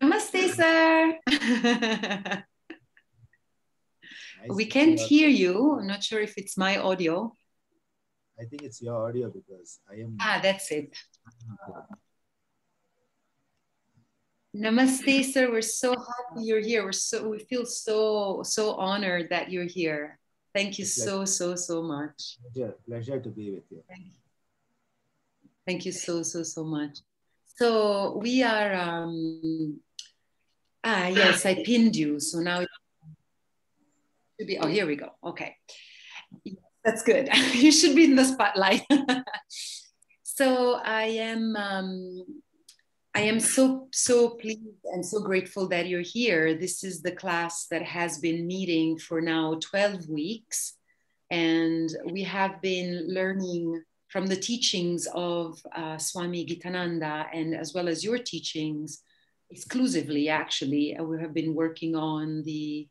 Namaste, sir. we can't hear you. I'm not sure if it's my audio. I think it's your audio because I am. Ah, that's it. Namaste, sir. We're so happy you're here. We're so we feel so so honored that you're here. Thank you so so so much. Pleasure, pleasure to be with you. Thank you. Thank you so so so much. So we are. Um, ah yes, I pinned you. So now it should be. Oh, here we go. Okay, that's good. you should be in the spotlight. so I am. Um, I am so, so pleased and so grateful that you're here. This is the class that has been meeting for now 12 weeks. And we have been learning from the teachings of uh, Swami Gitananda and as well as your teachings exclusively, actually. Uh, we have been working on the,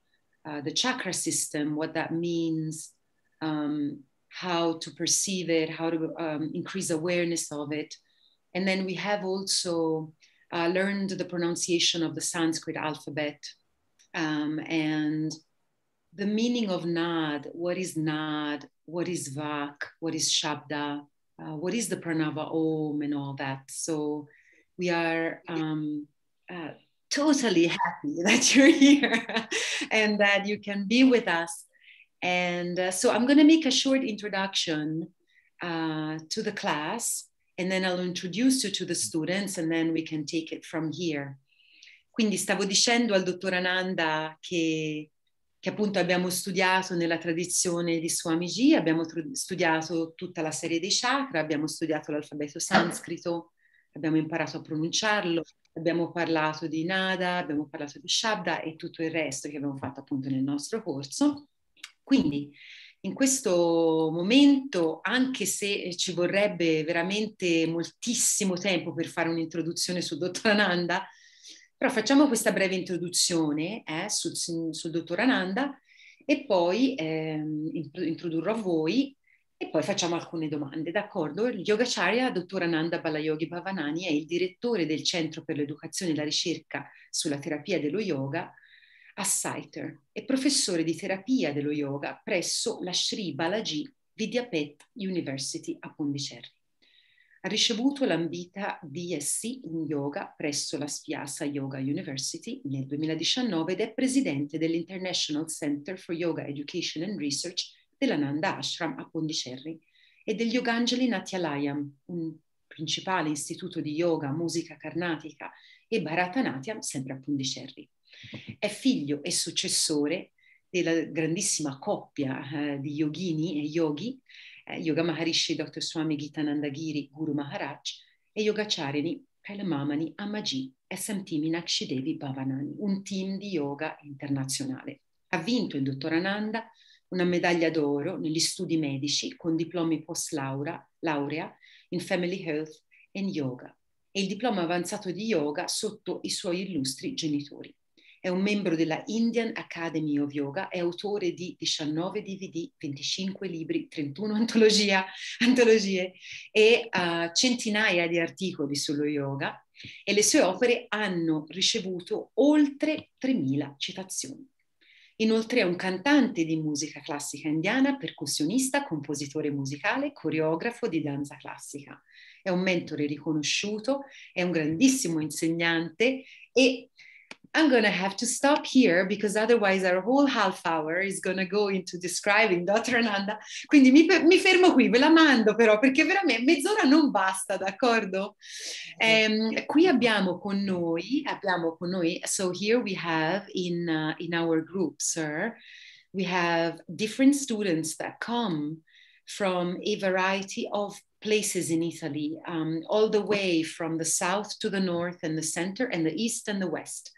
uh, the chakra system, what that means, um, how to perceive it, how to um, increase awareness of it. And then we have also uh, learned the pronunciation of the Sanskrit alphabet um, and the meaning of Nad. What is Nad? What is Vak? What is Shabda? Uh, what is the Pranava Om and all that? So we are um, uh, totally happy that you're here and that you can be with us. And uh, so I'm going to make a short introduction uh, to the class and then I'll introduce you to the students and then we can take it from here. Quindi stavo dicendo al dottor Ananda che, che appunto abbiamo studiato nella tradizione di Swamiji, abbiamo studiato tutta la serie dei chakra, abbiamo studiato l'alfabeto sanscrito, abbiamo imparato a pronunciarlo, abbiamo parlato di Nada, abbiamo parlato di Shabda e tutto il resto che abbiamo fatto appunto nel nostro corso. Quindi in questo momento, anche se ci vorrebbe veramente moltissimo tempo per fare un'introduzione sul dottor Ananda, però facciamo questa breve introduzione eh, sul, sul, dottor Ananda e poi eh, introdurrò voi e poi facciamo alcune domande, d'accordo? Il Yogacharya, dottor Ananda Balayogi Bhavanani, è il direttore del Centro per l'Educazione e la Ricerca sulla Terapia dello Yoga a Saiter e professore di terapia dello yoga presso la Sri Balaji Vidyapet University a Pondicherry. Ha ricevuto l'ambita BSc in yoga presso la Spiasa Yoga University nel 2019 ed è presidente dell'International Center for Yoga Education and Research dell'Ananda Ashram a Pondicherry e degli Yogangeli Natyalayam, un principale istituto di yoga, musica carnatica e Bharatanatyam sempre a Pondicherry. È figlio e successore della grandissima coppia eh, di yogini e yogi, eh, Yoga Maharishi Dr. Swami Gitananda Giri Guru Maharaj e Yogacharini Kailamamani Amaji SMT Minakshi Devi Bhavanani, un team di yoga internazionale. Ha vinto il dottor Ananda una medaglia d'oro negli studi medici con diplomi post laurea in Family Health and Yoga e il diploma avanzato di yoga sotto i suoi illustri genitori. È un membro della Indian Academy of Yoga, è autore di 19 DVD, 25 libri, 31 antologia, antologie e uh, centinaia di articoli sullo yoga e le sue opere hanno ricevuto oltre 3.000 citazioni. Inoltre è un cantante di musica classica indiana, percussionista, compositore musicale, coreografo di danza classica. È un mentore riconosciuto, è un grandissimo insegnante e I'm going to have to stop here because otherwise our whole half hour is going to go into describing Dr. Ananda. Quindi mi, mi, fermo qui, ve la mando però perché veramente mezz'ora non basta, d'accordo? Um, qui abbiamo con noi, abbiamo con noi, so here we have in, uh, in our group, sir, we have different students that come from a variety of places in Italy, um, all the way from the south to the north and the center and the east and the west.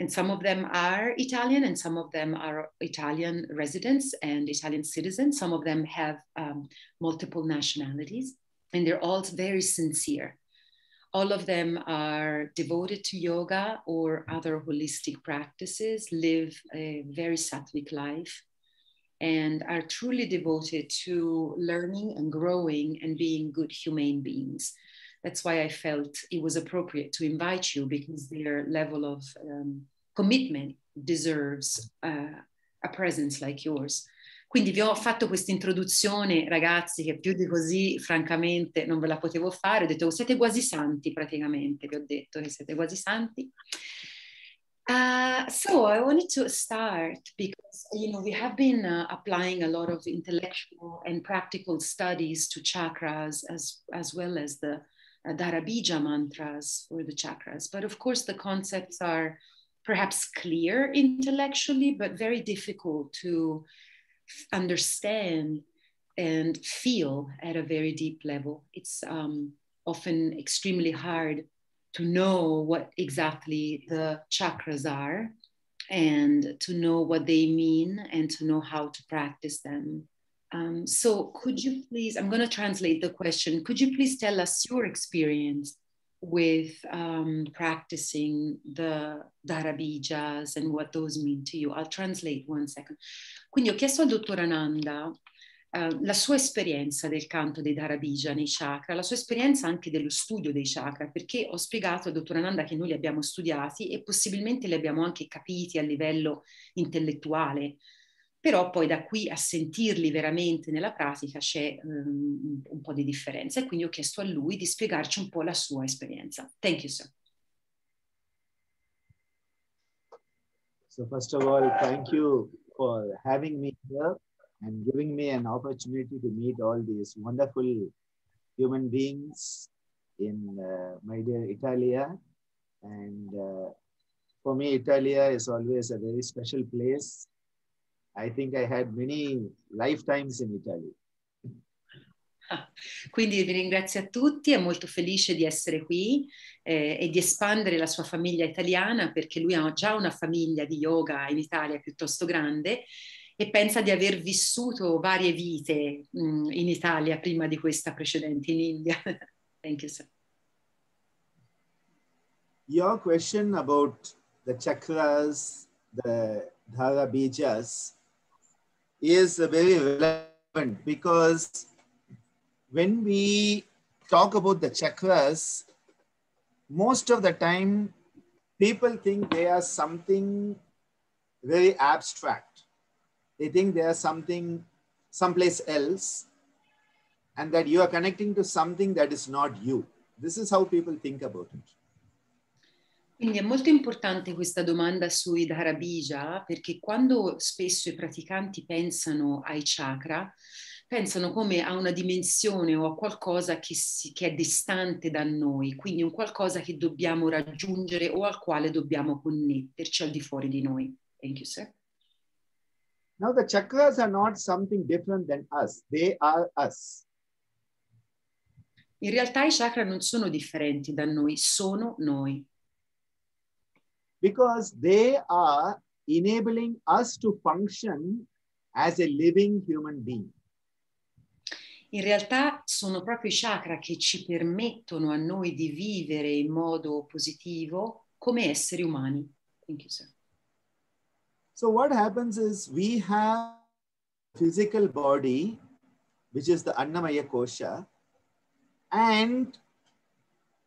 And some of them are Italian and some of them are Italian residents and Italian citizens. Some of them have um, multiple nationalities and they're all very sincere. All of them are devoted to yoga or other holistic practices, live a very sattvic life, and are truly devoted to learning and growing and being good humane beings. That's why I felt it was appropriate to invite you because their level of um, commitment deserves uh, a presence like yours. Quindi vi ho fatto questa introduzione, ragazzi, che più di così, francamente, non ve la potevo fare. Ho detto, siete quasi santi, praticamente, vi ho detto che siete quasi santi. Uh, so I wanted to start because you know we have been uh, applying a lot of intellectual and practical studies to chakras as as well as the Dharabija mantras for the chakras. But of course, the concepts are perhaps clear intellectually, but very difficult to understand and feel at a very deep level. It's um, often extremely hard to know what exactly the chakras are and to know what they mean and to know how to practice them. Um, so, could you please? I'm going to translate the question. Could you please tell us your experience with um, practicing the Dharabijas and what those mean to you? I'll translate one second. Quindi ho chiesto al dottor Ananda uh, la sua esperienza del canto dei Dharabija nei chakra, la sua esperienza anche dello studio dei chakra, perché ho spiegato al dottor Ananda che noi li abbiamo studiati e possibilmente li abbiamo anche capiti a livello intellettuale, però poi da qui a sentirli veramente nella pratica c'è um, un po' di differenza e quindi ho chiesto a lui di spiegarci un po' la sua esperienza. Thank you, sir. So first of all, thank you for having me here and giving me an opportunity to meet all these wonderful human beings in uh, my dear Italia. And uh, for me, Italia is always a very special place I think I had many lifetimes in Italy. Quindi vi ringrazio a tutti, è molto felice di essere qui eh, e di espandere la sua famiglia italiana perché lui ha già una famiglia di yoga in Italia piuttosto grande e pensa di aver vissuto varie vite mh, mm, in Italia prima di questa precedente in India. Thank you, sir. Your question about the chakras, the dhara bijas, is very relevant because when we talk about the chakras, most of the time people think they are something very abstract. They think they are something someplace else and that you are connecting to something that is not you. This is how people think about it. Quindi è molto importante questa domanda sui Dharabija perché quando spesso i praticanti pensano ai chakra, pensano come a una dimensione o a qualcosa che, si, che, è distante da noi, quindi un qualcosa che dobbiamo raggiungere o al quale dobbiamo connetterci al di fuori di noi. Thank you, sir. Now the chakras are not something different than us, they are us. In realtà i chakra non sono differenti da noi, sono noi. Because they are enabling us to function as a living human being. In realtà sono proprio i chakra che ci permettono a noi di vivere in modo positivo come esseri umani. Thank you, sir. So what happens is we have physical body, which is the Annamaya Kosha. And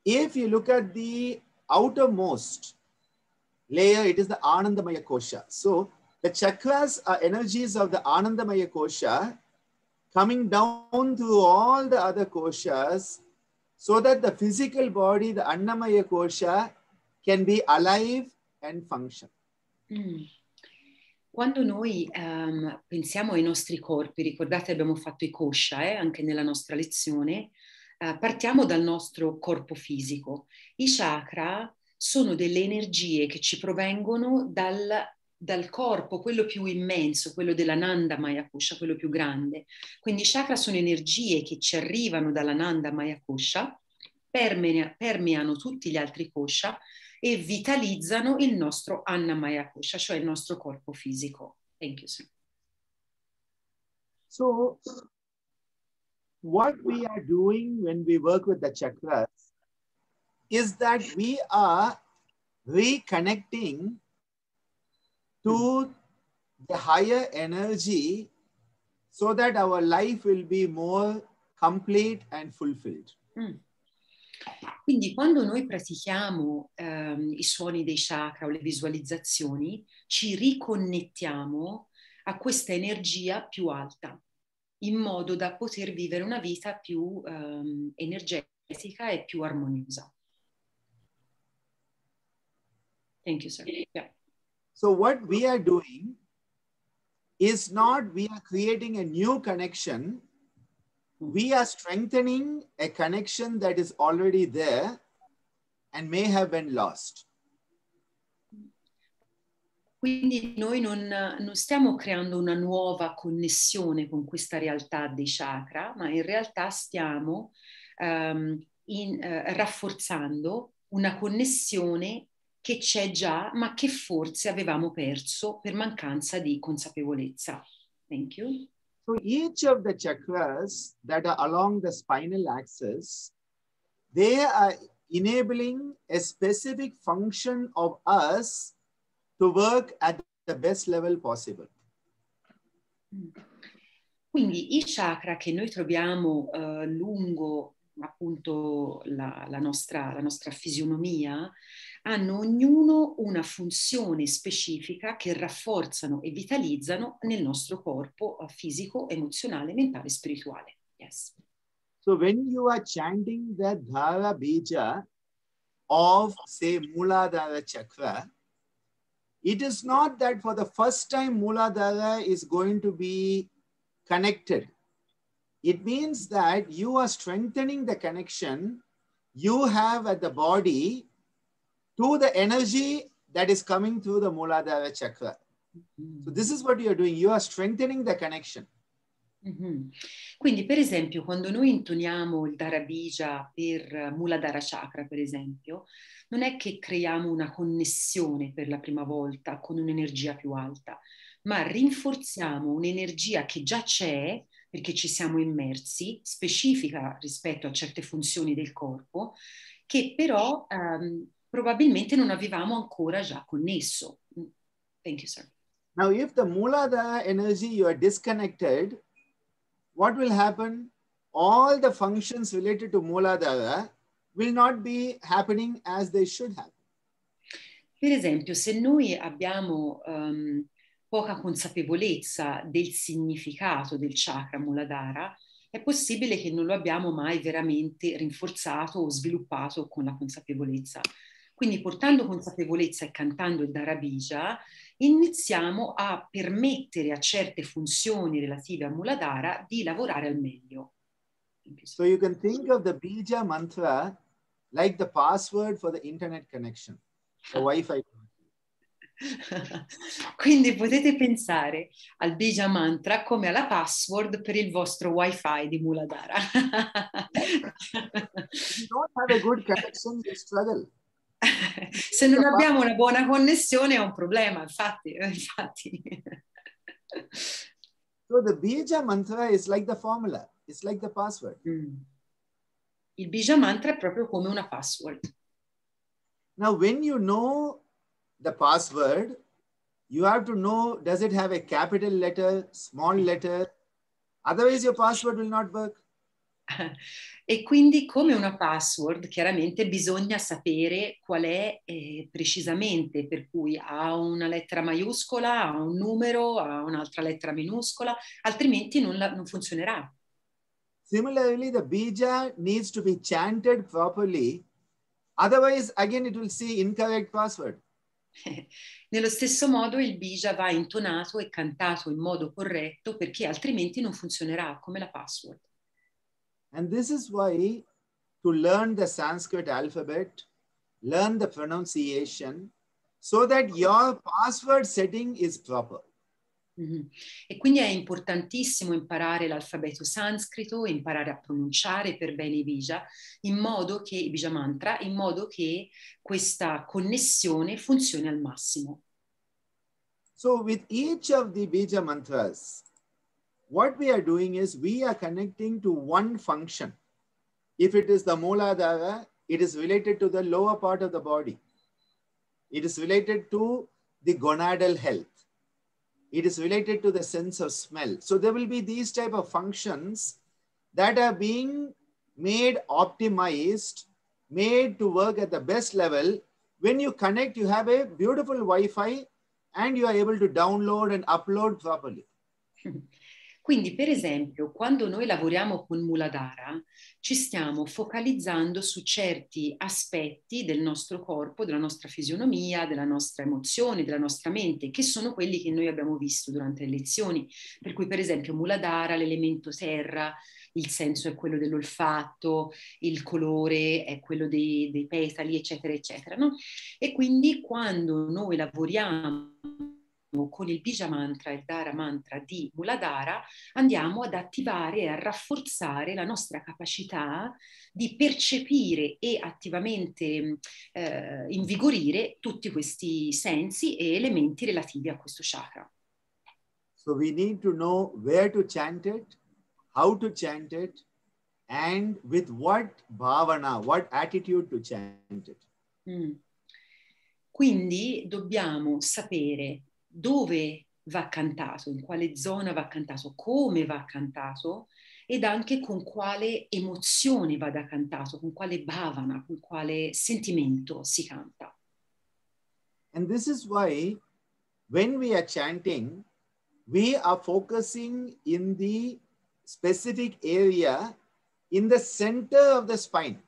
if you look at the outermost layer, it is the Anandamaya Kosha. So the chakras are energies of the Anandamaya Kosha coming down through all the other koshas so that the physical body, the Annamaya Kosha, can be alive and function. Mm. Quando noi um, pensiamo ai nostri corpi, ricordate abbiamo fatto i kosha eh, anche nella nostra lezione, uh, partiamo dal nostro corpo fisico. I chakra sono delle energie che ci provengono dal, dal corpo, quello più immenso, quello della Nanda Maya Kosha, quello più grande. Quindi i chakra sono energie che ci arrivano dalla Nanda Maya Kosha, permea, permeano tutti gli altri kosha e vitalizzano il nostro Annamaya Kosha, cioè il nostro corpo fisico. Thank you, sir. So, what we are doing when we work with the chakras is that we are reconnecting to the higher energy so that our life will be more complete and fulfilled. Mm. Quindi quando noi pratichiamo ehm, i suoni dei chakra o le visualizzazioni, ci riconnettiamo a questa energia più alta, in modo da poter vivere una vita più ehm, energetica e più armoniosa. Thank you, sir. Yeah. So what we are doing is not we are creating a new connection. We are strengthening a connection that is already there and may have been lost. Quindi noi non, non, stiamo creando una nuova connessione con questa realtà dei chakra, ma in realtà stiamo um, in, uh, rafforzando una connessione che c'è già, ma che forse avevamo perso per mancanza di consapevolezza. Thank you. So each of the chakras that are along the spinal axis, they are enabling a specific function of us to work at the best level possible. Quindi i chakra che noi troviamo uh, lungo appunto la, la, nostra, la nostra fisionomia hanno ognuno una funzione specifica che rafforzano e vitalizzano nel nostro corpo eh, fisico, emozionale, mentale e spirituale. Yes. So when you are chanting the Dhara Bija of, say, Muladhara Chakra, it is not that for the first time Muladhara is going to be connected. It means that you are strengthening the connection you have at the body to the energy that is coming through the Muladhara chakra. So this is what you are doing. You are strengthening the connection. Mm-hmm. Quindi, per esempio, quando noi intoniamo il Dharabija per Muladhara Chakra, per esempio, non è che creiamo una connessione per la prima volta con un'energia più alta, ma rinforziamo un'energia che già c'è perché ci siamo immersi, specifica rispetto a certe funzioni del corpo, che però um, probabilmente non avevamo ancora già connesso. Thank you, sir. Now, if the Muladhara energy you are disconnected, what will happen? All the functions related to Muladhara will not be happening as they should happen. Per esempio, se noi abbiamo um, poca consapevolezza del significato del chakra Muladhara, è possibile che non lo abbiamo mai veramente rinforzato o sviluppato con la consapevolezza. Quindi portando consapevolezza e cantando il Dharabija, iniziamo a permettere a certe funzioni relative a Muladhara di lavorare al meglio. So you can think of the Bija mantra like the password for the internet connection, the Wi-Fi. Quindi potete pensare al Bija Mantra come alla password per il vostro wifi di Muladhara. Se non abbiamo una buona connessione è un problema, infatti. infatti. So the Bija mantra is like the formula, it's like the password. Mm. Il Bija mantra è proprio come una password. Now when you know the password, you have to know, does it have a capital letter, small letter? Otherwise your password will not work. E quindi come una password chiaramente bisogna sapere qual è eh, precisamente, per cui ha una lettera maiuscola, ha un numero, ha un'altra lettera minuscola, altrimenti non, la, non funzionerà. Similarly, the bija needs to be chanted properly. Otherwise, again, it will see incorrect password. Nello stesso modo il bija va intonato e cantato in modo corretto perché altrimenti non funzionerà come la password. And this is why to learn the Sanskrit alphabet, learn the pronunciation, so that your password setting is proper. Mm-hmm. E quindi è importantissimo imparare l'alfabeto sanscrito, imparare a pronunciare per bene i bija, in modo che, i bija mantra, in modo che questa connessione funzioni al massimo. So with each of the bija mantras, what we are doing is we are connecting to one function. If it is the Muladhara, it is related to the lower part of the body. It is related to the gonadal health. It is related to the sense of smell. So there will be these type of functions that are being made optimized made to work at the best level. When you connect, you have a beautiful Wi-Fi and you are able to download and upload properly. Quindi, per esempio, quando noi lavoriamo con Muladhara, ci stiamo focalizzando su certi aspetti del nostro corpo, della nostra fisionomia, della nostra emozione, della nostra mente, che sono quelli che noi abbiamo visto durante le lezioni. Per cui, per esempio, Muladhara, l'elemento terra, il senso è quello dell'olfatto, il colore è quello dei, dei petali, eccetera, eccetera. No? E quindi quando noi lavoriamo con il Bija Mantra e il Dara Mantra di Muladhara andiamo ad attivare e a rafforzare la nostra capacità di percepire e attivamente eh, invigorire tutti questi sensi e elementi relativi a questo chakra. So we need to know where to chant it, how to chant it, and with what bhavana, what attitude to chant it. Mm. Quindi dobbiamo sapere dove va cantato, in quale zona va cantato, come va cantato ed anche con quale emozione vada cantato, con quale bhavana, con quale sentimento si canta. And this is why when we are chanting, we are focusing in the specific area in the center of the spine.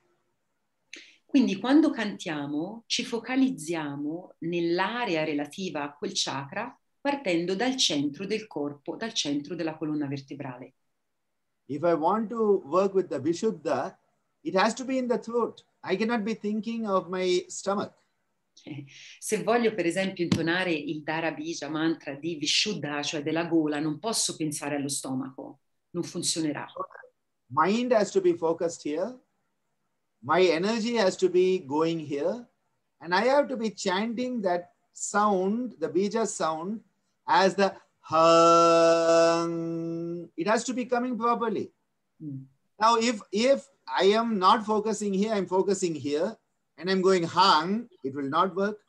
Quindi quando cantiamo ci focalizziamo nell'area relativa a quel chakra partendo dal centro del corpo, dal centro della colonna vertebrale. If I want to work with the Vishuddha, it has to be in the throat. I cannot be thinking of my stomach. Se voglio per esempio intonare il Dara Bija mantra di Vishuddha, cioè della gola, non posso pensare allo stomaco, non funzionerà. Mind has to be focused here. My energy has to be going here and I have to be chanting that sound, the bija sound, as the hung. It has to be coming properly. Mm. Now, if if I am not focusing here, I'm focusing here, and I'm going hung, it will not work.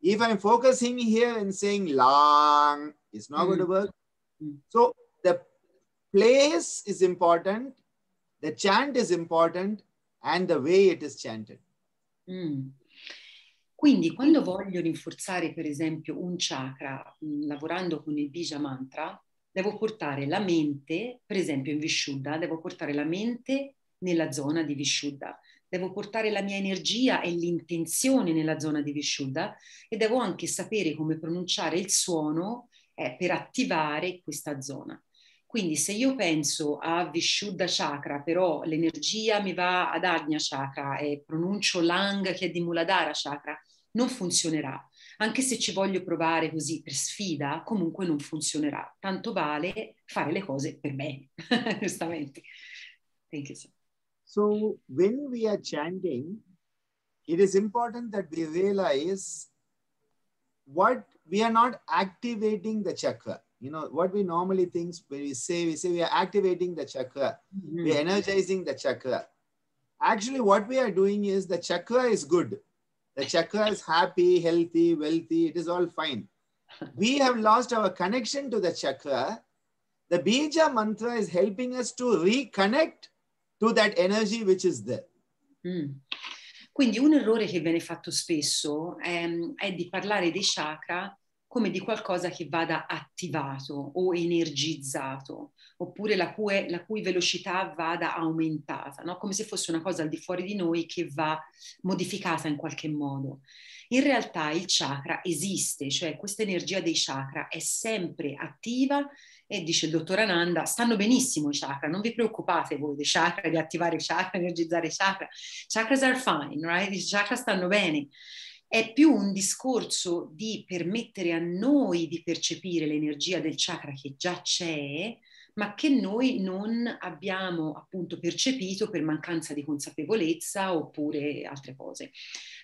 If I'm focusing here and saying long, it's not mm. going to work. Mm. So the place is important, the chant is important, and the way it is chanted. Mm. Quindi quando voglio rinforzare per esempio un chakra mh, mm, lavorando con il Bija Mantra, devo portare la mente, per esempio in Vishuddha, devo portare la mente nella zona di Vishuddha, devo portare la mia energia e l'intenzione nella zona di Vishuddha e devo anche sapere come pronunciare il suono eh, per attivare questa zona. Quindi se io penso a Vishuddha Chakra, però l'energia mi va ad Agnya Chakra e pronuncio Lang che è di Muladhara Chakra, non funzionerà. Anche se ci voglio provare così per sfida, comunque non funzionerà. Tanto vale fare le cose per bene, giustamente. Thank you. So when we are chanting, it is important that we realize what we are not activating the chakra. You know, what we normally think when we say, we say we are activating the chakra, mm-hmm. we're energizing the chakra. Actually, what we are doing is the chakra is good. The chakra is happy, healthy, wealthy, it is all fine. We have lost our connection to the chakra. The Bija mantra is helping us to reconnect to that energy which is there. Mm. Quindi un errore che viene fatto spesso è, è di parlare dei chakra come di qualcosa che vada attivato o energizzato, oppure la cui, la cui velocità vada aumentata, no? come se fosse una cosa al di fuori di noi che va modificata in qualche modo. In realtà il chakra esiste, cioè questa energia dei chakra è sempre attiva e dice il dottor Ananda, stanno benissimo i chakra, non vi preoccupate voi dei chakra, di attivare i chakra, energizzare i chakra. Chakras are fine, right? I chakra stanno bene è più un discorso di permettere a noi di percepire l'energia del chakra che già c'è, ma che noi non abbiamo appunto percepito per mancanza di consapevolezza oppure altre cose.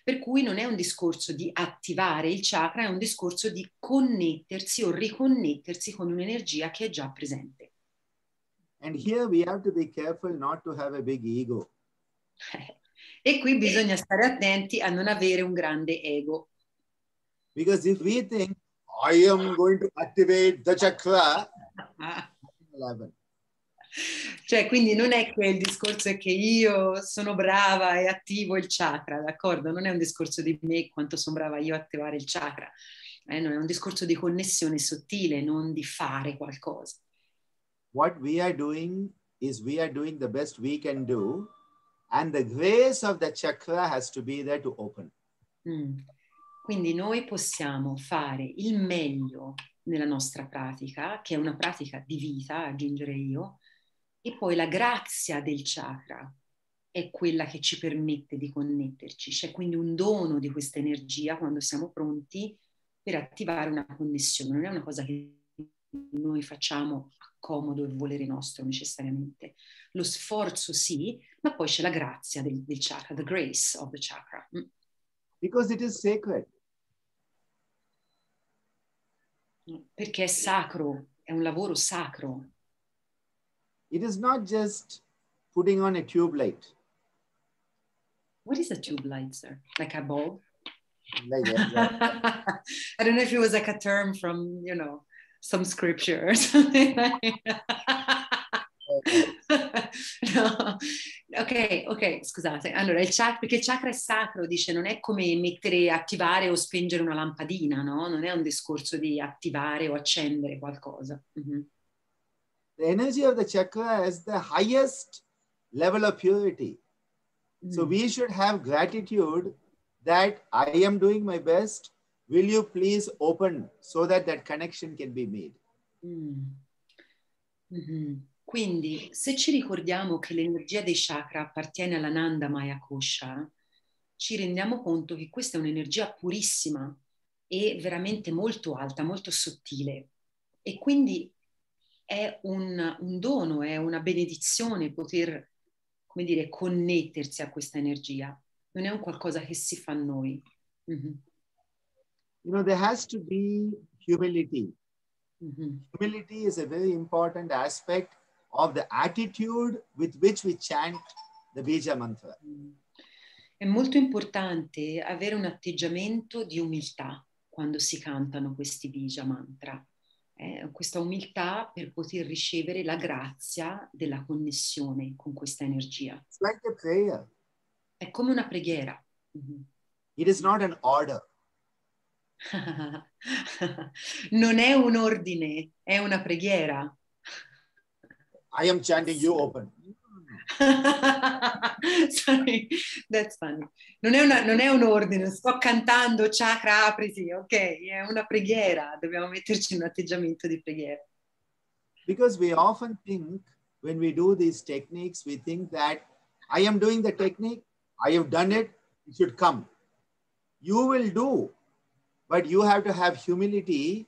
Per cui non è un discorso di attivare il chakra, è un discorso di connettersi o riconnettersi con un'energia che è già presente. And here we have to be careful not to have a big ego. E qui bisogna stare attenti a non avere un grande ego. Because if we think I am going to activate the chakra, 11. cioè, quindi non è che il discorso è che io sono brava e attivo il chakra, d'accordo? Non è un discorso di me quanto sono brava io a attivare il chakra, eh? non è un discorso di connessione sottile, non di fare qualcosa. What we are doing is we are doing the best we can do and the grace of the chakra has to be there to open. Mm. Quindi noi possiamo fare il meglio nella nostra pratica, che è una pratica di vita, aggiungerei io, e poi la grazia del chakra è quella che ci permette di connetterci. C'è quindi un dono di questa energia quando siamo pronti per attivare una connessione. Non è una cosa che noi facciamo a comodo e volere nostro necessariamente. Lo sforzo sì, ma poi c'è la grazia del, del chakra, the grace of the chakra. Mm. Because it is sacred. Perché è sacro, è un lavoro sacro. It is not just putting on a tube light. What is a tube light, sir? Like a bulb? Like that, yeah. I don't know if it was like a term from, you know, some scripture or something like no. Ok, ok, scusate. Allora, il chakra, perché il chakra è sacro, dice, non è come mettere, attivare o spengere una lampadina, no? Non è un discorso di attivare o accendere qualcosa. Mm-hmm. The energy of the chakra is the highest level of purity. Mm. So we should have gratitude that I am doing my best. Will you please open so that that connection can be made? Mm. Mm-hmm. Quindi, se ci ricordiamo che l'energia dei chakra appartiene alla Nanda Maya Kosha, ci rendiamo conto che questa è un'energia purissima e veramente molto alta, molto sottile. E quindi è un, un dono, è una benedizione poter, come dire, connettersi a questa energia. Non è un qualcosa che si fa noi. Mm-hmm. You know, there has to be humility. Mm-hmm. Humility is a very important aspect of the attitude with which we chant the Bija mantra. È molto importante avere un atteggiamento di umiltà quando si cantano questi Bija mantra. Eh, questa umiltà per poter ricevere la grazia della connessione con questa energia. Like È come una preghiera. Mm-hmm. It is not an order. non è un ordine, è una preghiera. I am chanting, you open. Sorry, that's funny. Non è, una, non è, un ordine, sto cantando, chakra, apriti, ok? È una preghiera, dobbiamo metterci in un atteggiamento di preghiera. Because we often think, when we do these techniques, we think that I am doing the technique, I have done it, it should come. You will do, but you have to have humility.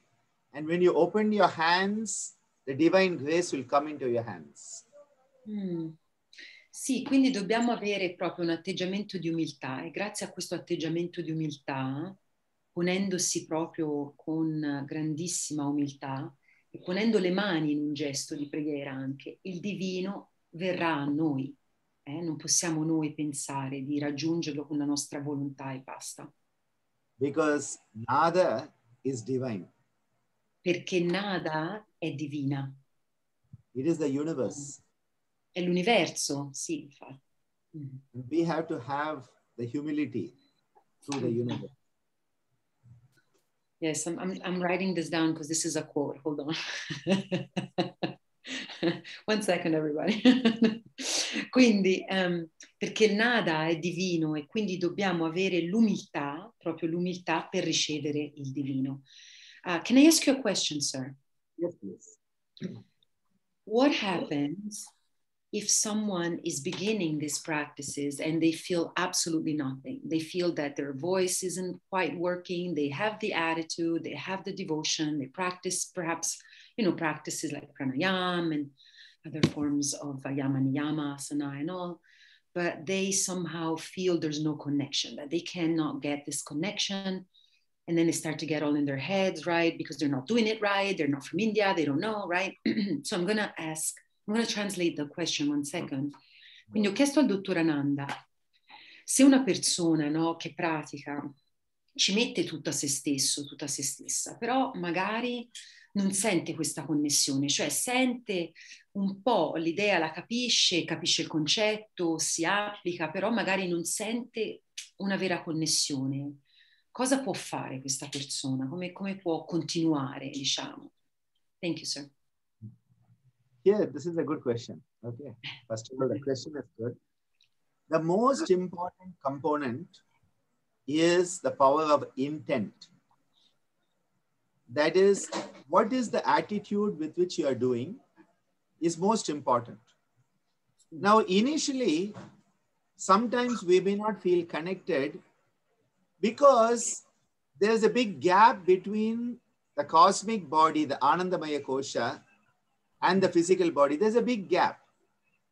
And when you open your hands, the divine grace will come into your hands. Mm. Sì, quindi dobbiamo avere proprio un atteggiamento di umiltà e grazie a questo atteggiamento di umiltà, ponendosi proprio con grandissima umiltà e ponendo le mani in un gesto di preghiera anche, il divino verrà a noi. Eh? Non possiamo noi pensare di raggiungerlo con la nostra volontà e basta. Because nada is divine. Perché nada è divina. It is the universe. È l'universo, sì, infatti. Mm. We have to have the humility through the universe. Yes, I'm, I'm, I'm writing this down because this is a quote. Hold on. One second, everybody. quindi, um, perché nada è divino e quindi dobbiamo avere l'umiltà, proprio l'umiltà per ricevere il divino. Uh, can I ask you a question, sir? Yes, please. What happens if someone is beginning these practices and they feel absolutely nothing? They feel that their voice isn't quite working, they have the attitude, they have the devotion, they practice perhaps, you know, practices like pranayam and other forms of uh, yama niyama and all, but they somehow feel there's no connection, that they cannot get this connection and then they start to get all in their heads, right? Because they're not doing it right. They're not from India. They don't know, right? so I'm going to ask, I'm going to translate the question one second. Quindi ho chiesto al dottor Ananda, se una persona no, che pratica ci mette tutta se stesso, tutta se stessa, però magari non sente questa connessione, cioè sente un po' l'idea, la capisce, capisce il concetto, si applica, però magari non sente una vera connessione. Cosa può fare questa persona? Come, come può continuare, diciamo? Thank you, sir. Yeah, this is a good question. Okay. First of all, the question is good. The most important component is the power of intent. That is, what is the attitude with which you are doing is most important. Now, initially, sometimes we may not feel connected because there's a big gap between the cosmic body, the Anandamaya Kosha, and the physical body. There's a big gap.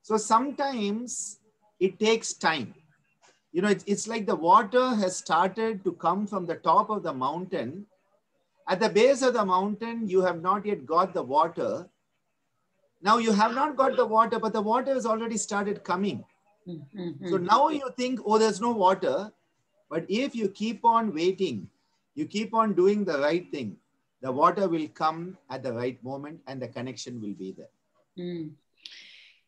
So sometimes it takes time. You know, it's, it's like the water has started to come from the top of the mountain. At the base of the mountain, you have not yet got the water. Now you have not got the water, but the water has already started coming. Mm-hmm. So now you think, oh, there's no water. But if you keep on waiting, you keep on doing the right thing, the water will come at the right moment and the connection will be there. Mm.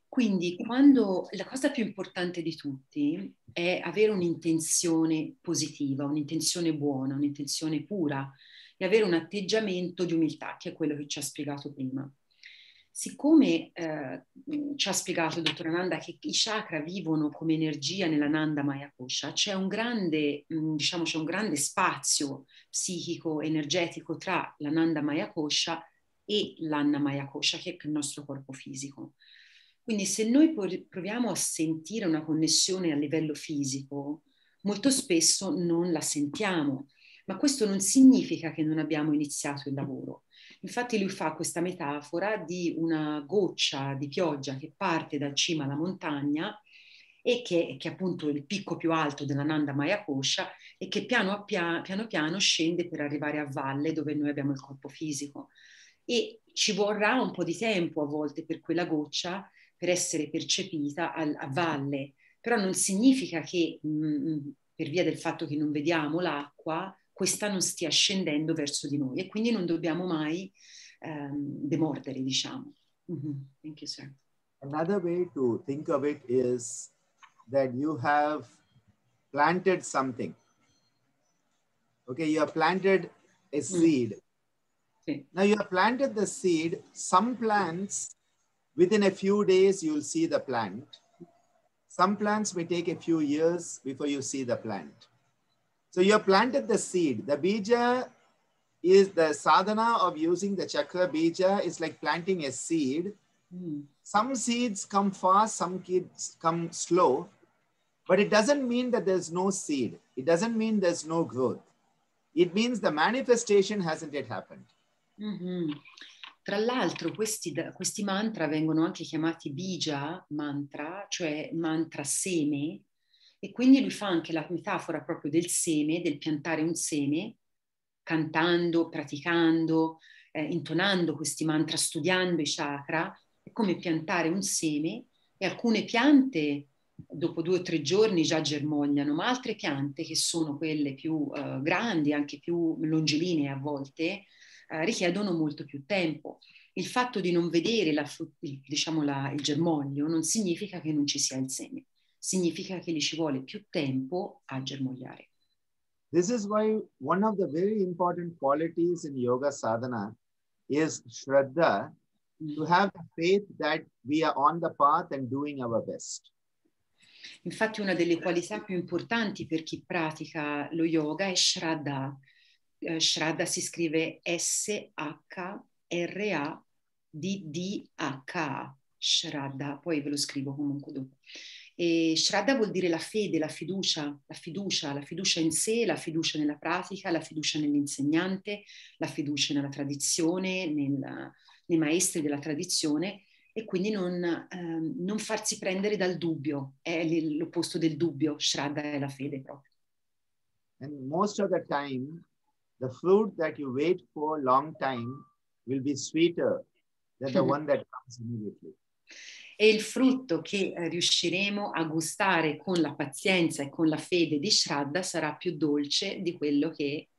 Quindi quando la cosa più importante di tutti è avere un'intenzione positiva, un'intenzione buona, un'intenzione pura e avere un atteggiamento di umiltà, che è quello che ci ha spiegato prima. Siccome eh, ci ha spiegato il dottor Ananda che i chakra vivono come energia nella Nanda Maya Kosha, c'è un grande, mm, diciamo, c'è un grande spazio psichico, energetico tra la Nanda Maya Kosha e l'Anna Maya Kosha, che è il nostro corpo fisico. Quindi se noi proviamo a sentire una connessione a livello fisico, molto spesso non la sentiamo, ma questo non significa che non abbiamo iniziato il lavoro. Infatti lui fa questa metafora di una goccia di pioggia che parte dal cima alla montagna e che, che è appunto il picco più alto della Nanda Maya Kosha e che piano, piano, piano piano scende per arrivare a valle dove noi abbiamo il corpo fisico. E ci vorrà un po' di tempo a volte per quella goccia per essere percepita a, a valle, però non significa che mh, mm, per via del fatto che non vediamo l'acqua questa non stia scendendo verso di noi e quindi non dobbiamo mai um, demordere, diciamo. Mm-hmm. Thank you, sir. Another way to think of it is that you have planted something. Okay, you have planted a mm. seed. Mm. Now you have planted the seed. Some plants, within a few days, you'll see the plant. Some plants may take a few years before you see the plant. So you have planted the seed. The bija is the sadhana of using the chakra bija is like planting a seed. Mm. Some seeds come fast, some kids come slow, but it doesn't mean that there's no seed. It doesn't mean there's no growth. It means the manifestation hasn't yet happened. Mm-hmm. Tra l'altro questi, questi mantra vengono anche chiamati bija mantra, cioè mantra seme, E quindi lui fa anche la metafora proprio del seme, del piantare un seme, cantando, praticando, eh, intonando questi mantra, studiando i chakra, è come piantare un seme e alcune piante dopo due o tre giorni già germogliano, ma altre piante che sono quelle più eh, grandi, anche più longilinee a volte, eh, richiedono molto più tempo. Il fatto di non vedere la, diciamo la, il germoglio non significa che non ci sia il seme significa che gli ci vuole più tempo a germogliare. This is why one of the very important qualities in yoga sadhana is shraddha, to have the faith that we are on the path and doing our best. Infatti una delle qualità più importanti per chi pratica lo yoga è shraddha. Uh, shraddha si scrive S-H-R-A-D-D-H, shraddha, poi ve lo scrivo comunque dopo. E Shraddha vuol dire la fede, la fiducia, la fiducia, la fiducia in sé, la fiducia nella pratica, la fiducia nell'insegnante, la fiducia nella tradizione, nel, nei maestri della tradizione e quindi non, ehm, non, farsi prendere dal dubbio, è l'opposto del dubbio, Shraddha è la fede proprio. And most of the time, the fruit that you wait for a long time will be sweeter than the one that comes immediately e il frutto che eh, riusciremo a gustare con la pazienza e con la fede di Shraddha sarà più dolce di quello che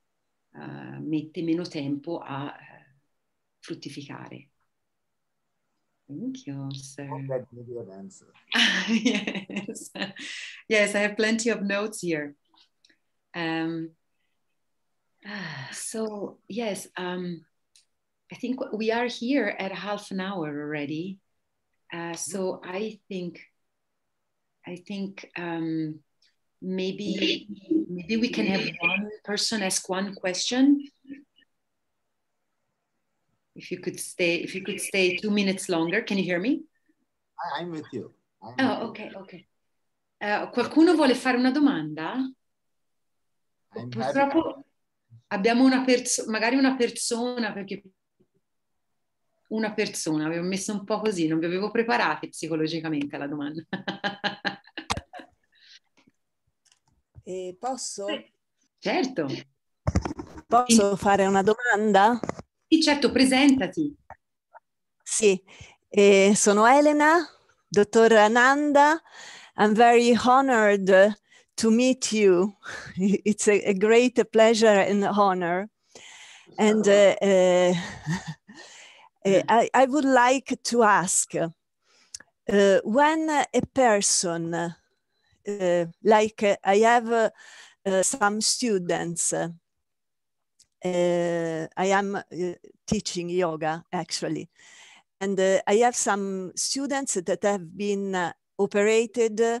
uh, mette meno tempo a, fruttificare. Thank you, sir. That an answer. yes. yes, I have plenty of notes here. Um, so, yes, um, I think we are here at half an hour already. Uh, so I think, I think um, maybe maybe we can have one person ask one question. If you could stay, if you could stay two minutes longer, can you hear me? I, I'm with you. I'm Oh, with you. ok, ok. Eh, qualcuno vuole fare una domanda? I'm Purtroppo abbiamo una persona, magari una persona, perché una persona, avevo messo un po' così, non vi avevo preparati psicologicamente alla domanda. Eh, posso? certo, Posso fare una domanda? sì, certo, presentati. Sì, eh, sono Elena, dottor Ananda. I'm very honored to meet you. It's a, a great pleasure and honor. And uh, uh, uh, I, I would like to ask uh, when a person, uh, like I have some students, I am uh, teaching yoga actually. And I have some students that have been uh, operated. uh,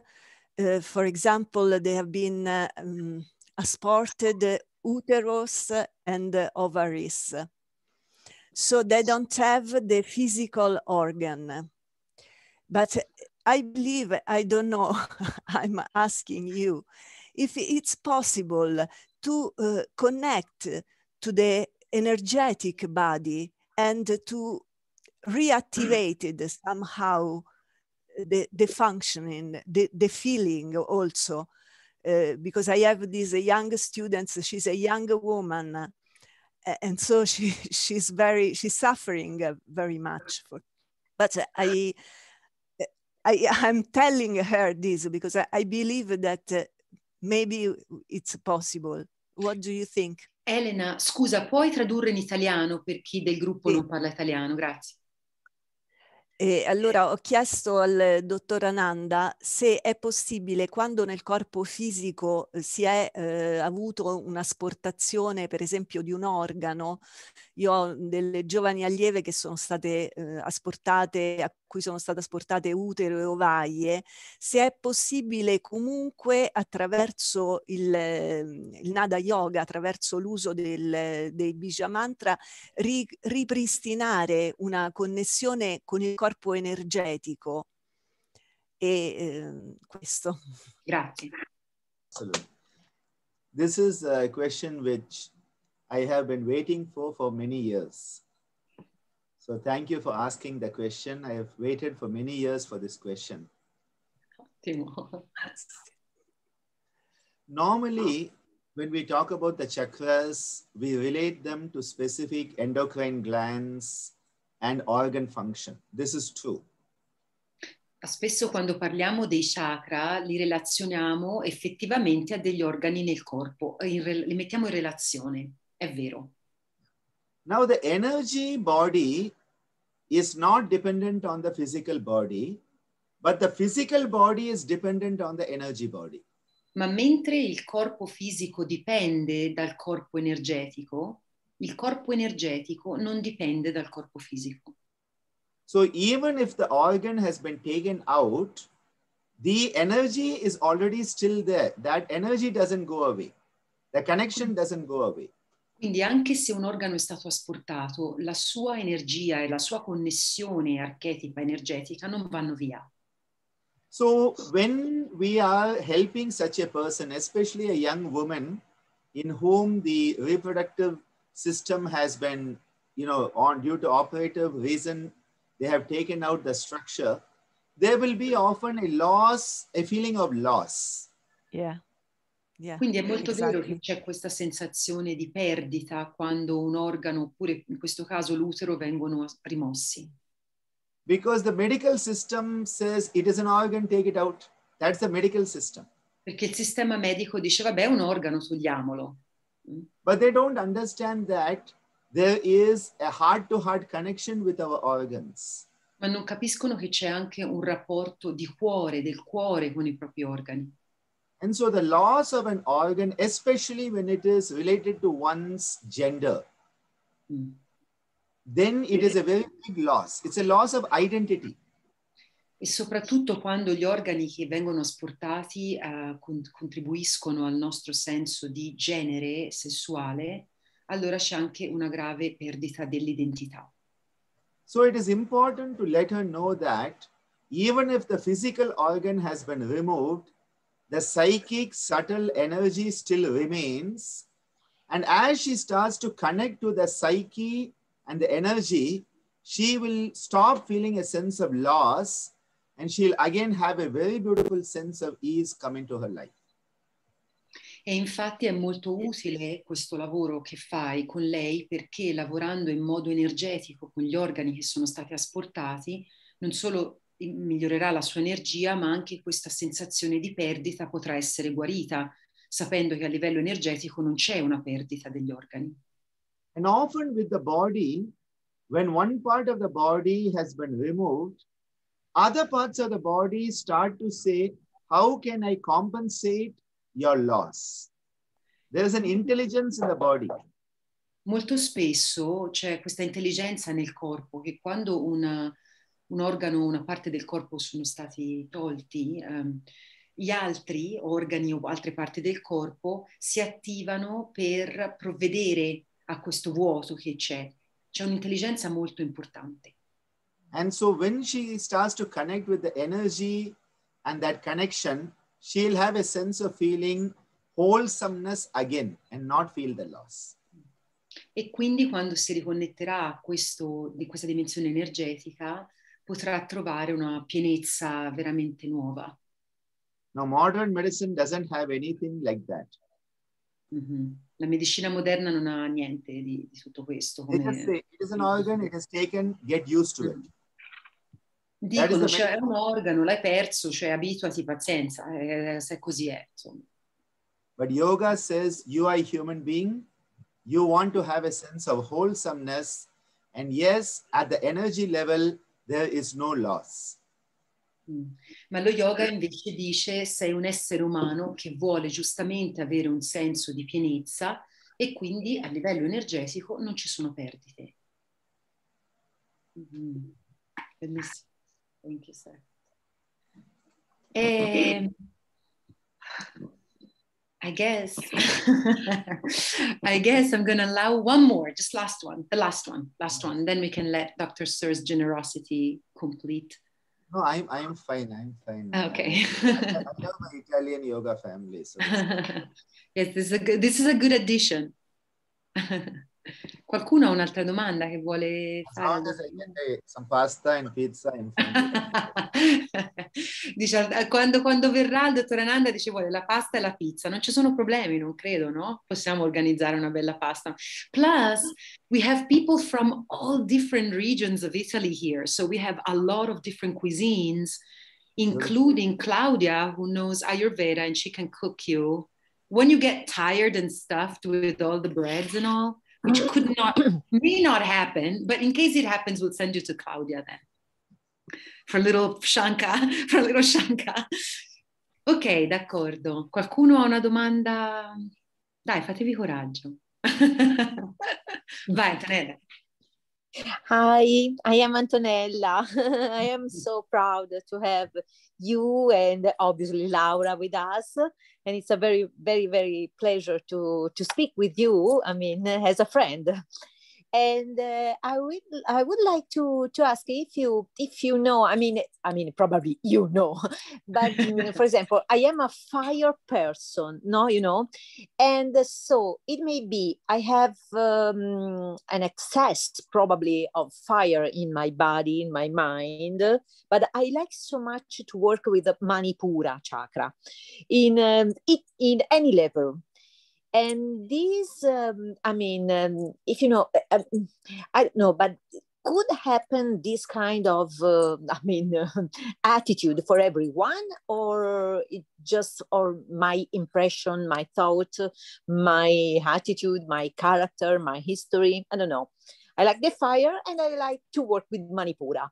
for example, they have been um, asported uterus and ovaries. So they don't have the physical organ. But I believe, I don't know, I'm asking you, if it's possible to uh, connect to the energetic body and to reactivate it somehow the, the functioning, the, the feeling also. Uh, because I have these young students, she's a young woman, and so she she's very she's suffering uh, very much for. But I, I I'm telling her this because I, I believe that uh, maybe it's possible. What do you think? Elena, scusa, puoi tradurre in italiano per chi del gruppo Sì. non parla italiano? Grazie. E allora ho chiesto al dottor Ananda se è possibile quando nel corpo fisico eh, si è eh, avuto un'asportazione, per esempio, di un organo. Io ho delle giovani allieve che sono state eh, asportate, a cui sono state asportate utero e ovaie, se è possibile comunque attraverso il, eh, il Nada Yoga, attraverso l'uso del, dei Bija Mantra, ri- ripristinare una connessione con il corpo energetico. E ehm, questo. Grazie. This is a question which I have been waiting for for many years. So thank you for asking the question. I have waited for many years for this question. Normally, when we talk about the chakras, we relate them to specific endocrine glands and organ function. This is true. Spesso quando parliamo dei chakra li relazioniamo effettivamente a degli organi nel corpo, li mettiamo in relazione, è vero. Now, the energy body is not dependent on the physical body, but the physical body is dependent on the energy body. Ma mentre il corpo fisico dipende dal corpo energetico, il corpo energetico non dipende dal corpo fisico. So, even if the organ has been taken out, the energy is already still there. That energy doesn't go away, the connection doesn't go away. Quindi anche se un organo è stato asportato, la sua energia e la sua connessione archetipa energetica non vanno via. So, when we are helping such a person, especially a young woman in whom the reproductive system has been, you know, on due to operative reason, they have taken out the structure, there will be often a loss, a feeling of loss. Yeah. Yeah. Quindi è molto vero exactly. che c'è questa sensazione di perdita quando un organo, oppure in questo caso l'utero, vengono rimossi. Because the medical system says it is an organ, take it out. That's the medical system. Perché il sistema medico dice, vabbè, è un organo, togliamolo. But they don't understand that there is a heart to heart connection with our organs. ma non capiscono che c'è anche un rapporto di cuore, del cuore con i propri organi. And so the loss of an organ, especially when it is related to one's gender, Mm. then it is a very big loss. It's a loss of identity. E soprattutto quando gli organi che vengono asportati eh, con- contribuiscono al nostro senso di genere sessuale, allora c'è anche una grave perdita dell'identità. So it is important to let her know that even if the physical organ has been removed, the psychic subtle energy still remains. And as she starts to connect to the psyche and the energy, she will stop feeling a sense of loss and she'll again have a very beautiful sense of ease come into her life. E infatti è molto utile questo lavoro che fai con lei perché lavorando in modo energetico con gli organi che sono stati asportati, non solo migliorerà la sua energia, ma anche questa sensazione di perdita potrà essere guarita, sapendo che a livello energetico non c'è una perdita degli organi. And often with the body, when one part of the body has been removed, other parts of the body start to say, How can I compensate your loss? There is an intelligence in the body. Molto spesso c'è questa intelligenza nel corpo che quando una- un organo, una parte del corpo sono stati tolti, ehm, gli altri organi o altre parti del corpo si attivano per provvedere a questo vuoto che c'è. C'è un'intelligenza molto importante. And so when she starts to connect with the energy and that connection, she'll have a sense of feeling wholesomeness again and not feel the loss. E quindi quando si riconnetterà a questo, di questa dimensione energetica potrà trovare una pienezza veramente nuova. Now, modern medicine doesn't have anything like that. Mhm. La medicina moderna non ha niente di, di tutto questo. Come say it is an organ, it is taken, get used to it. dicono, cioè, è un organo, l'hai perso, cioè abituati, pazienza, eh, se così è. Insomma. But yoga says you are a human being, you want to have a sense of wholesomeness. And yes, at the energy level, there is no loss. Mm. Ma lo yoga invece dice sei un essere umano che vuole giustamente avere un senso di pienezza e quindi a livello energetico non ci sono perdite. Mhm. Bellissimo. Thank you, sir. E... I guess I guess I'm gonna allow one more, just last one, the last one, last one. Then we can let Dr. Sir's generosity complete. No, I'm I'm fine. I'm fine. Okay. I, I love my Italian yoga family. So yes, this is a good, this is a good addition. Qualcuno ha un'altra domanda che vuole fare? eh, some pasta and pizza, fine. Dice, quando, quando verrà il dottor Ananda dice vuole la pasta e la pizza, non ci sono problemi, non credo, no? Possiamo organizzare una bella pasta. Plus, we have people from all different regions of Italy here, so we have a lot of different cuisines, including Claudia, who knows Ayurveda and she can cook you. When you get tired and stuffed with all the breads and all, which could not, may not happen, but in case it happens, we'll send you to Claudia then for little shanka, for little shanka. Ok, d'accordo. Qualcuno ha una domanda? Dai, fatevi coraggio. Vai, Antonella. Hi, I am Antonella. I am so proud to have you and obviously Laura with us. And it's a very, very, very pleasure to, to speak with you. I mean, as a friend. And uh, I would I would like to to ask if you if you know I mean I mean probably you know but for example I am a fire person no you know? And so it may be I have um, an excess probably of fire in my body in my mind but I like so much to work with the Manipura chakra in um, it, in any level and this um, i mean um, if you know um, i don't know but could happen this kind of uh, i mean uh, attitude for everyone or it just or my impression my thought my attitude my character my history i don't know. I like the fire and i like to work with manipura.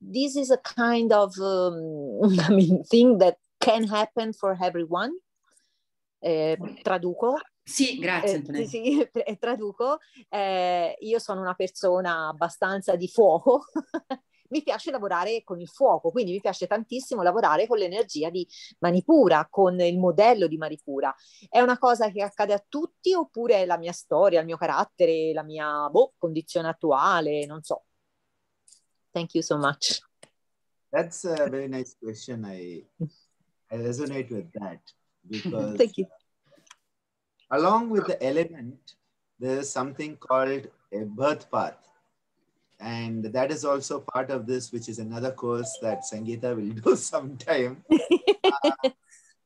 This is a kind of um, i mean thing that can happen for everyone. Eh, traduco Sì, grazie eh, Antonella. sì, sì, traduco. Eh, io sono una persona abbastanza di fuoco. mi piace lavorare con il fuoco, quindi mi piace tantissimo lavorare con l'energia di Manipura, con il modello di Manipura. È una cosa che accade a tutti oppure è la mia storia, il mio carattere, la mia boh, condizione attuale? Non so. Thank you so much. That's a very nice question. I, I resonate with that because Thank you. Along with the element, there is something called a birth path. And that is also part of this, which is another course that Sangeeta will do sometime, uh,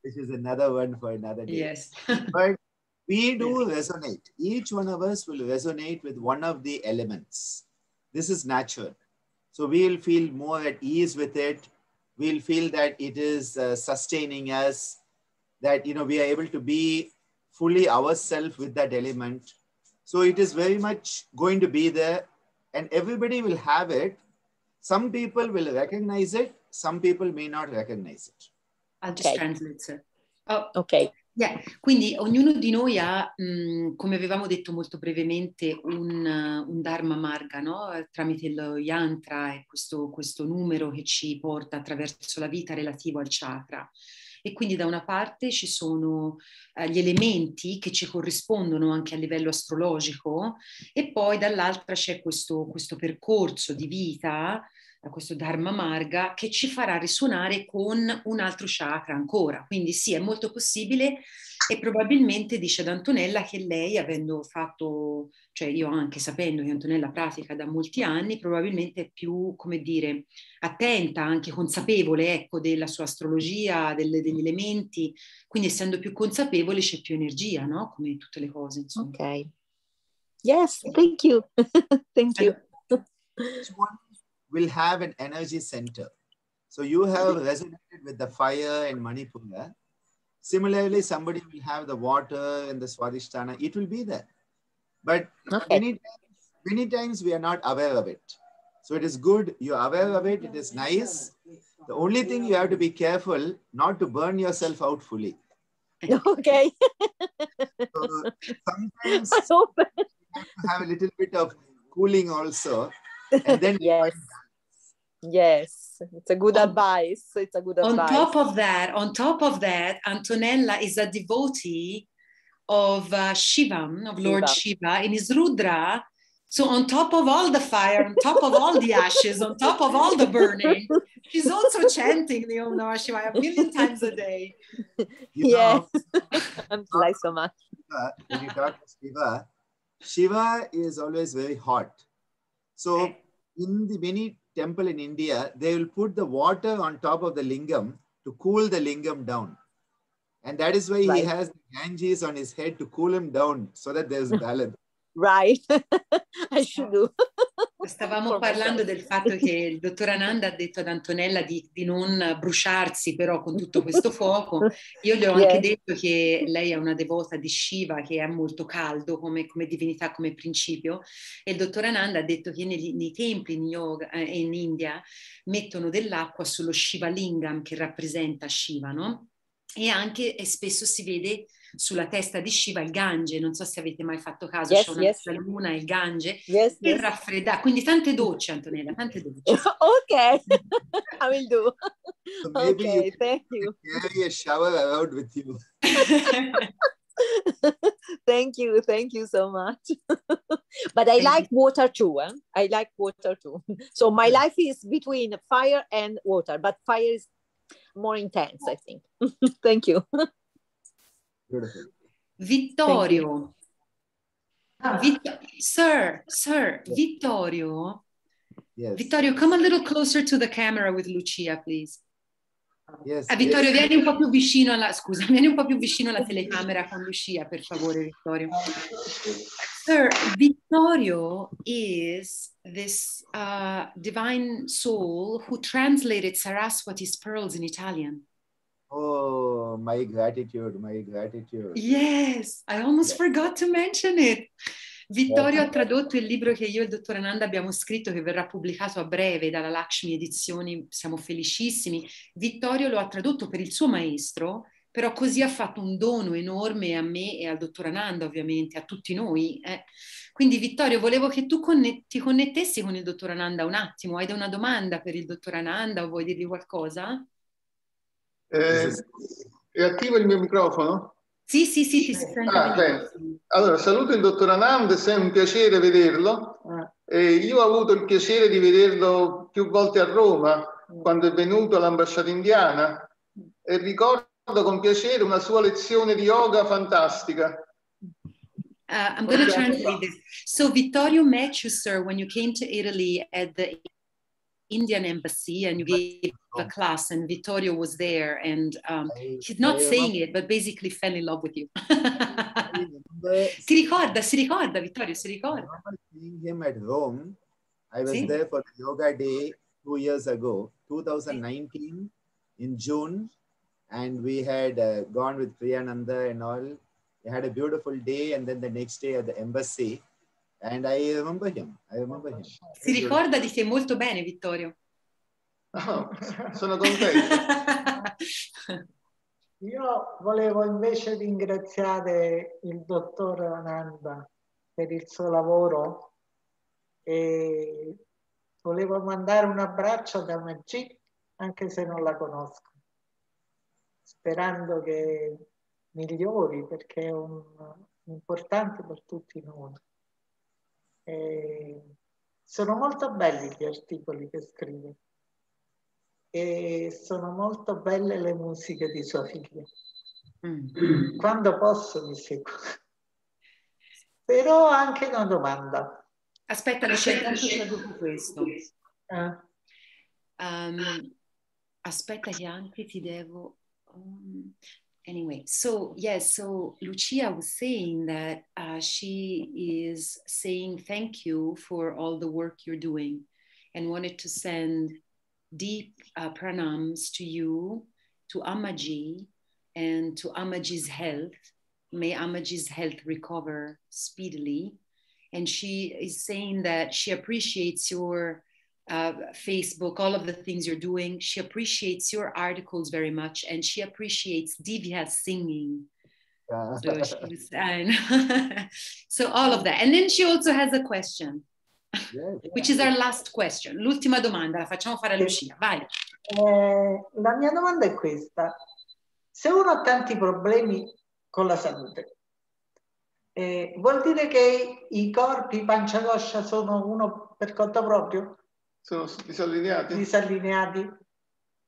which is another one for another day. Yes. But we do resonate. Each one of us will resonate with one of the elements. This is natural. So we'll feel more at ease with it. We'll feel that it is uh, sustaining us, that you know we are able to be fully ourselves with that element. So it is very much going to be there, and everybody will have it. Some people will recognize it, some people may not recognize it. I'll just Ok. translate, sir. Oh, Ok. Yeah, quindi ognuno di noi ha, mh, come avevamo detto molto brevemente, un, uh, un Dharma Marga, no? Tramite lo yantra e questo, questo numero che ci porta attraverso la vita relativo al chakra. E quindi da una parte ci sono eh, gli elementi che ci corrispondono anche a livello astrologico e poi dall'altra c'è questo, questo percorso di vita a questo Dharma Marga che ci farà risuonare con un altro chakra ancora. Quindi sì, è molto possibile e probabilmente dice ad Antonella che lei, avendo fatto, cioè io anche sapendo che Antonella pratica da molti anni, probabilmente è più, come dire, attenta, anche consapevole, ecco, della sua astrologia, delle- degli elementi, quindi essendo più consapevole c'è più energia, no? Come tutte le cose, insomma. Ok. Yes, thank you. thank you. each one will have an energy center. So you have resonated with the fire and Manipura. Similarly, somebody will have the water and the Swadhisthana. It will be there. But Okay. many, times, many times we are not aware of it. So it is good. You're aware of it. It is nice. The only thing you have to be careful not to burn yourself out fully. Ok. So sometimes I hope. you have to have a little bit of cooling also. And then Yes. Yes, it's a good On- advice. It's a good On advice. top of that, on top of that, Antonella is a devotee of uh, Shiva, of Lord Shiva, in his Rudra. So on top of all the fire, on top of all the ashes, on top of all the burning, she's also chanting the Om Namah Shivaya a million times a day. you Yes. know, I'm like so much. Shiva, when you talk to Shiva, Shiva is always very hot. So in the many temple in India, they will put the water on top of the lingam to cool the lingam down. And that is why he has the Ganges on his head to cool him down so that there's balance. Right. I should do. Stavamo parlando del fatto che il dottor Ananda ha detto ad Antonella di, di non bruciarsi però con tutto questo fuoco. Io le ho anche Yes. detto che lei è una devota di Shiva che è molto caldo come, come divinità, come principio. E il dottor Ananda ha detto che negli- nei templi in yoga eh, in India mettono dell'acqua sullo Shiva Lingam che rappresenta Shiva, no? E anche e spesso si vede sulla testa di Shiva il Gange, non so se avete mai fatto caso, Yes, c'è una yes. luna e il Gange, Yes. per yes. raffreddare, quindi tante docce Antonella, tante docce. okay. I will do. So maybe Okay, you thank you. carry a shower around with you. thank you. Thank you so much. but I Thank like water too. eh? I like water too. So my life is between fire and water, but fire is more intense, I think. thank you. Beautiful. Vittorio, Vit- sir, sir, Vittorio, Yes. Vittorio, come a little closer to the camera with Lucia, please. Yes. Ah, Vittorio, yes. vieni un po' più vicino alla, scusa, vieni un po' più vicino alla telecamera con Lucia, per favore, Vittorio. Sir, Vittorio is this uh, divine soul who translated Saraswati's pearls in Italian. Oh, my gratitude, my gratitude. Yes, I almost forgot to mention it. Vittorio ha tradotto il libro che io e il dottor Ananda abbiamo scritto, che verrà pubblicato a breve dalla Lakshmi Edizioni, siamo felicissimi. Vittorio lo ha tradotto per il suo maestro, però così ha fatto un dono enorme a me e al dottor Ananda, ovviamente, a tutti noi. eh. Quindi Vittorio, volevo che tu conne- ti connettessi con il dottor Ananda un attimo. Hai una domanda per il dottor Ananda o vuoi dirgli qualcosa? Eh, è attivo il mio microfono? Sì, sì, sì, ti si sente Ah. Allora, saluto il dottor Anand, è sempre un piacere vederlo. Eh, io ho avuto il piacere di vederlo più volte a Roma, quando è venuto all'ambasciata indiana, e ricordo con piacere una sua lezione di yoga fantastica. Uh, I'm going to translate this. So Vittorio met you, sir, when you came to Italy at the Indian embassy and you gave a class and Vittorio was there and um, he's not saying it, but basically fell in love with you. Si ricorda, si ricorda, Vittorio, si I ricorda. remember seeing him at Rome. I was Sì. there for the yoga day two years ago, 2019 in June, and we had uh, gone with Priyananda and all. We had a beautiful day, and then the next day at the embassy, and I remember him. I remember him. Si ricorda di te molto bene, Vittorio. Oh, sono contento. Io volevo invece ringraziare il dottor Ananda per il suo lavoro e volevo mandare un abbraccio da Maggi, anche se non la conosco, sperando che migliori perché è un, importante per tutti noi. E sono molto belli gli articoli che scrive e sono molto belle le musiche di sua figlia. Mm. Quando posso mi seguo. Però anche una domanda. Aspetta, Lucia, intanto traduco questo. Eh, Um, aspetta che anche ti devo... um, anyway, so yes, so Lucia was saying that uh, she is saying thank you for all the work you're doing and wanted to send deep uh, pranams to you, to Amaji, and to Amaji's health. May Amaji's health recover speedily. And she is saying that she appreciates your uh, Facebook, all of the things you're doing. She appreciates your articles very much, and she appreciates Divya's singing. Uh, So, she was, so all of that, and then she also has a question, yes. which is our last question. L'ultima domanda la facciamo fare a Lucia. Vai. eh, la mia domanda è questa. Se uno ha tanti problemi con la salute, eh, vuol dire che i corpi pancia-coscia sono uno per conto proprio, Sono disallineati? disallineati?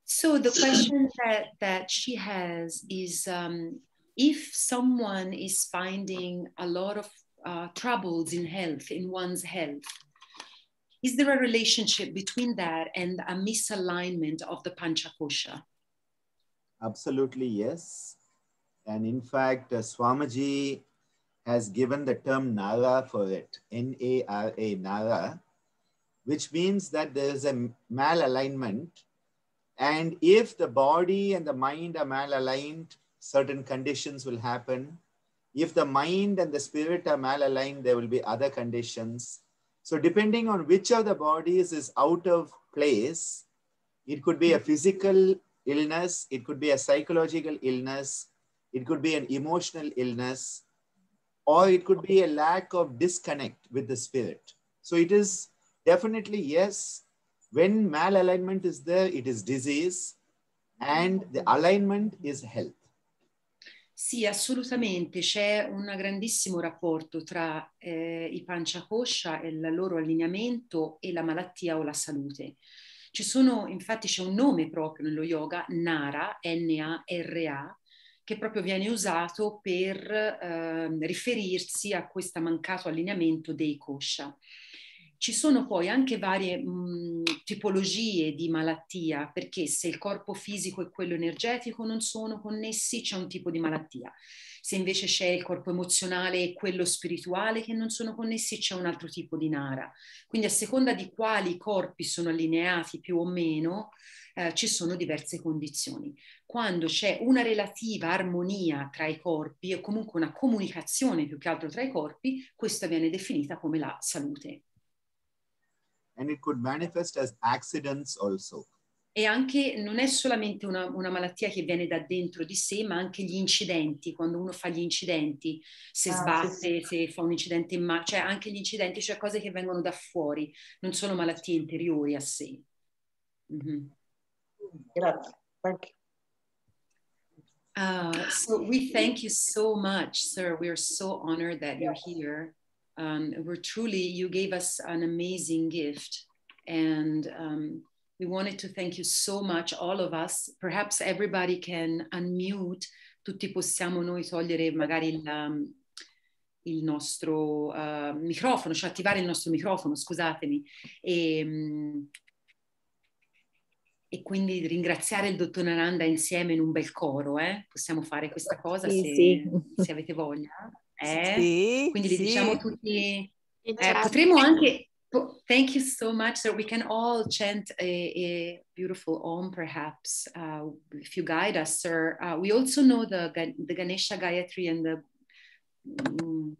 So the question that that she has is um, if someone is finding a lot of uh, troubles in health, in one's health, is there a relationship between that and a misalignment of the panchakosha? Absolutely, yes. And in fact, uh, Swamiji has given the term Nara for it, N A R A, Nara, which means that there is a malalignment. And if the body and the mind are malaligned, certain conditions will happen. If the mind and the spirit are malaligned, there will be other conditions. So, depending on which of the bodies is out of place, it could be a physical illness, it could be a psychological illness, it could be an emotional illness, or it could be a lack of disconnect with the spirit. So it is definitely yes. When malalignment is there, it is disease, and the alignment is health. Sì, assolutamente, c'è un grandissimo rapporto tra eh, i panciakosha e il loro allineamento e la malattia o la salute. Ci sono, infatti c'è un nome proprio nello yoga, Nara, N-A-R-A, che proprio viene usato per eh, riferirsi a questo mancato allineamento dei kosha. Ci sono poi anche varie mh, tipologie di malattia, perché se il corpo fisico e quello energetico non sono connessi, c'è un tipo di malattia. Se invece c'è il corpo emozionale e quello spirituale che non sono connessi, c'è un altro tipo di nara. Quindi a seconda di quali corpi sono allineati più o meno, eh, ci sono diverse condizioni. Quando c'è una relativa armonia tra i corpi o comunque una comunicazione più che altro tra i corpi, questa viene definita come la salute. And it could manifest as accidents also. E anche non è solamente una, una, malattia che viene da dentro di sé, ma anche gli incidenti, quando uno fa gli incidenti, se ah, sbatte, sì, sì. se fa un incidente in mano, cioè anche gli incidenti, cioè cose che vengono da fuori, non sono malattie interiori a sé. Mm-hmm. Grazie. Thank you. Uh, so we thank you so much, sir. We are so honored that you're here. Um, we're truly, you gave us an amazing gift. And um, we wanted to thank you so much, all of us. Perhaps everybody can unmute. Tutti possiamo noi togliere magari il, um, il nostro uh, microfono, cioè attivare il nostro microfono, scusatemi. E, um, e quindi ringraziare il dottor Naranda insieme in un bel coro, eh? possiamo fare questa cosa sì, se, sì. se, avete voglia. Eh? Sì, quindi li diciamo tutti, eh, potremmo anche, thank you so much, so we can all chant a, a beautiful Om perhaps, uh, if you guide us, sir. Uh, we also know the, the Ganesha Gayatri and the, um,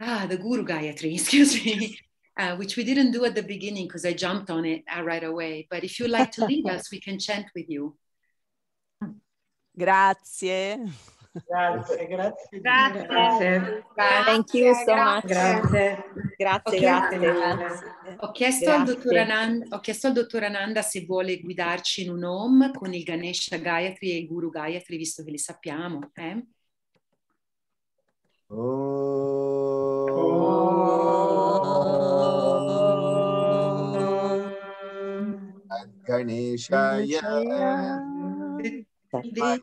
ah, the Guru Gayatri, excuse me. uh, which we didn't do at the beginning because I jumped on it uh, right away. But if you like to lead us, we can chant with you. Grazie. Grazie, grazie. Grazie. grazie. Thank you so much. Grazie, grazie. grazie. grazie. Ho, chiesto Ananda, ho, chiesto al dottor Ananda se vuole guidarci in un home con il Ganesha Gayatri e il Guru Gayatri, visto che li sappiamo. Eh? Oh. Oh. Ganeshaya. Ganeshaya.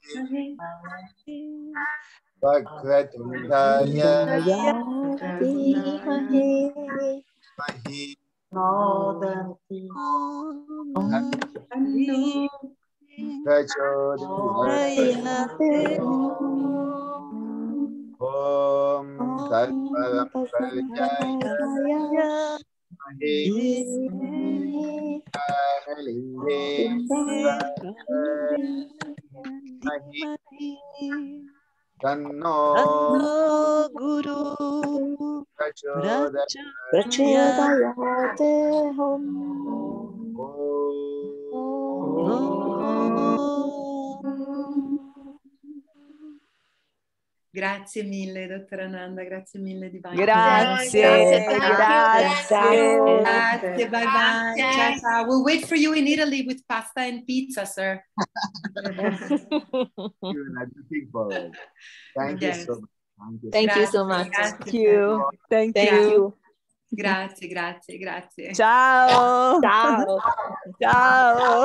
वक्रतुण्डाय महि प्रचोदयाते ॐ तत्परं तन्नो गुरु प्रचोदयात् हम Grazie mille, dottora Nanda, grazie mille di Grazie, grazie, grazie. Grazie, bye bye. Ciao, ciao. We'll wait for you in Italy with pasta and pizza, sir. Thank you so much. Thank you so much. Thank you. Thank you. Grazie, grazie, grazie. Ciao. Ciao. Ciao.